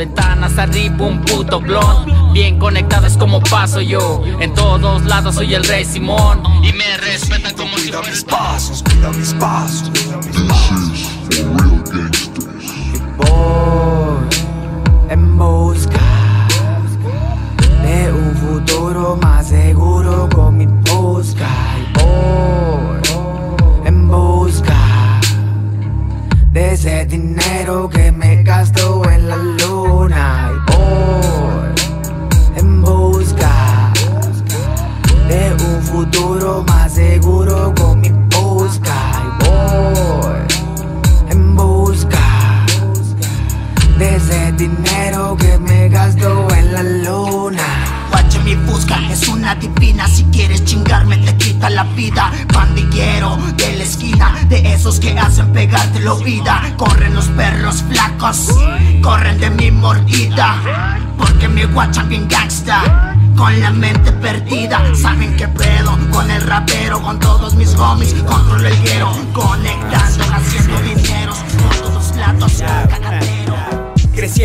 ventanas arriba un puto blon. Bien conectado es como paso yo. En todos lados soy el rey Simón. Y me respetan como si mis pasos, cuida mis pasos, cuida mis pasos vida. Pandillero de la esquina De esos que hacen pegarte la vida. Corren los perros flacos Corren de mi mordida. Porque mi guacha bien gangsta con la mente perdida. Saben qué pedo con el rapero Con todos mis homies. Controlo el guero Conectando, haciendo dineros Con todos lados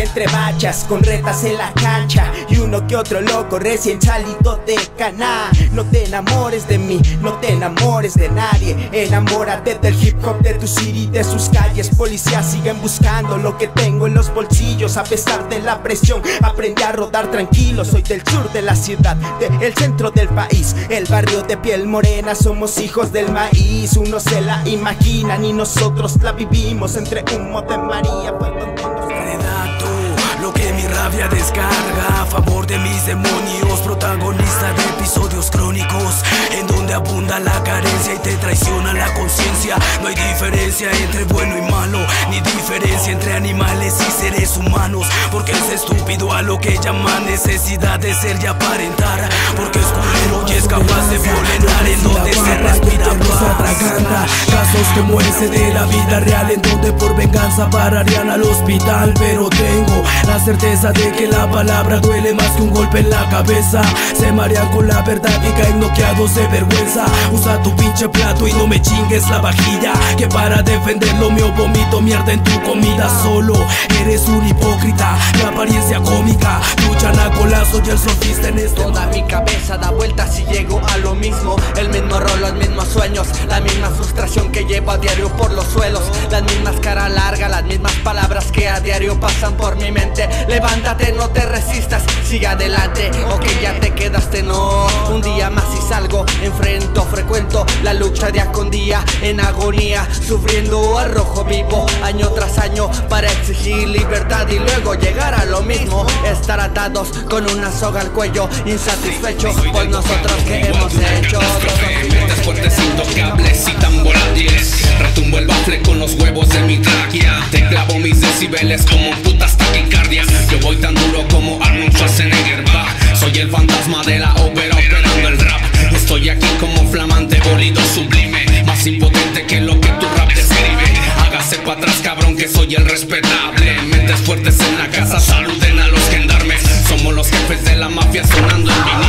entre bachas, con retas en la cancha Y uno que otro loco recién salido de cana No te enamores de mí, no te enamores de nadie. Enamórate del hip hop de tu city, de sus calles. Policías siguen buscando lo que tengo en los bolsillos. A pesar de la presión, aprendí a rodar tranquilo. Soy del sur de la ciudad, del centro del país. El barrio de piel morena, somos hijos del maíz. Uno se la imaginan y nosotros la vivimos. Entre humo de María, demonios, protagonista de episodios crónicos en donde abunda la carencia y te traiciona la conciencia. No hay diferencia entre bueno y malo, ni diferencia entre animales y seres humanos, porque es estúpido a lo que llaman necesidad de ser y aparentar, porque es culero y es capaz de violentar en donde se respira paz. Casos como ese de la vida real en donde por venganza pararían al hospital, pero tengo la certeza de que la palabra duele más que un golpe en la cabeza. Se marean con la verdad y caen noqueados de vergüenza. Usa tu pinche plato y no me chingues la vajilla. Que para defender lo mío vomito mierda en tu comida. Solo eres un hipócrita, la apariencia cómica. Luchan a colazo y el sofista en esto. Toda mi cabeza da vueltas y llego a lo mismo El mismo rol, los mismos sueños La misma frustración que llevo a diario por los suelos Las mismas cara larga, las mismas palabras que a diario pasan por mi mente Levántate, no te resistas, sigue adelante O que ya te quedaste, no Un día más y salgo, enfrento, frecuento lucha día con día, en agonía Sufriendo al rojo vivo, año tras año Para exigir libertad y luego llegar a lo mismo Estar atados con una soga al cuello Insatisfechos por nosotros que hemos hecho Mentes fuertes intocables y tan volátiles Retumbo el bafle con los huevos de mi tráquea Te clavo mis decibeles como putas taquicardias Yo voy tan duro como Arnold Schwarzenegger va Soy el fantasma de la Hágase pa' atrás cabrón que soy el respetable. Mentes fuertes en la casa saluden a los gendarmes. Somos los jefes de la mafia sonando en vinil